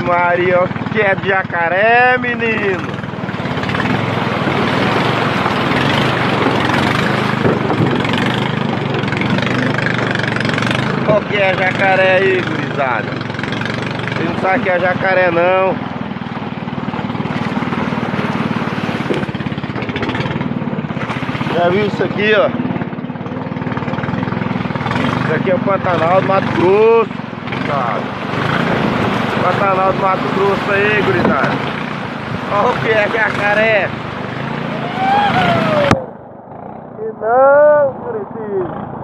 Maria, que é de jacaré, menino? Qual que é jacaré aí, gurizada? Você não sabe que é jacaré não. Já viu isso aqui, ó? Isso aqui é o Pantanal do Mato Grosso? Pantanal do Mato Grosso aí, gurizada. Olha o que é jacaré. E não, Curitiba.